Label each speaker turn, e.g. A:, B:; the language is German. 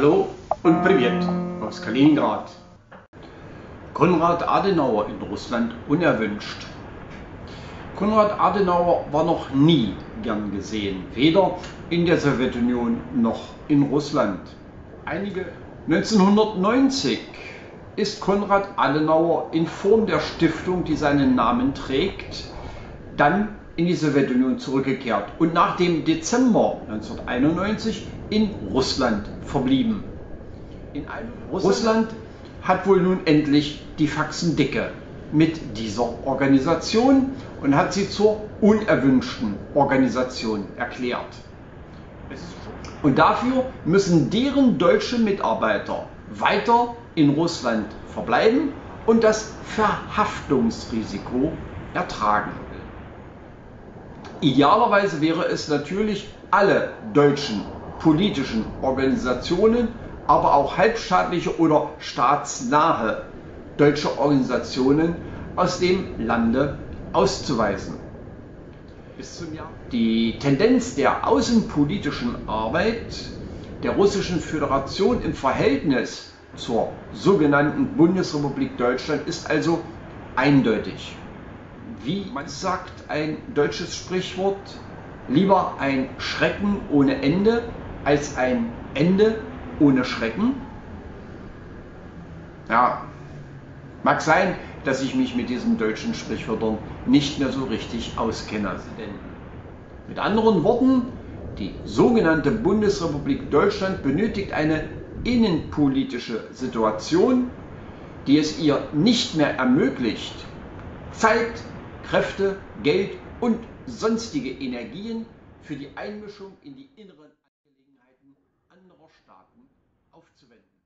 A: Hallo und Privet aus Kaliningrad. Konrad Adenauer in Russland unerwünscht. Konrad Adenauer war noch nie gern gesehen, weder in der Sowjetunion noch in Russland. Einige 1990 ist Konrad Adenauer in Form der Stiftung, die seinen Namen trägt, dann in die Sowjetunion zurückgekehrt und nach dem Dezember 1991 in Russland verblieben. In Russland hat wohl nun endlich die Faxen dicke mit dieser Organisation und hat sie zur unerwünschten Organisation erklärt. Und dafür müssen deren deutsche Mitarbeiter weiter in Russland verbleiben und das Verhaftungsrisiko ertragen. Idealerweise wäre es natürlich, alle deutschen politischen Organisationen, aber auch halbstaatliche oder staatsnahe deutsche Organisationen aus dem Lande auszuweisen. Die Tendenz der außenpolitischen Arbeit der Russischen Föderation im Verhältnis zur sogenannten Bundesrepublik Deutschland ist also eindeutig wie man sagt, ein deutsches Sprichwort, lieber ein Schrecken ohne Ende als ein Ende ohne Schrecken. Ja, mag sein, dass ich mich mit diesen deutschen Sprichwörtern nicht mehr so richtig auskenne. Denn mit anderen Worten, die sogenannte Bundesrepublik Deutschland benötigt eine innenpolitische Situation, die es ihr nicht mehr ermöglicht, Zeit, Kräfte, Geld und sonstige Energien für die Einmischung in die inneren Angelegenheiten anderer Staaten aufzuwenden.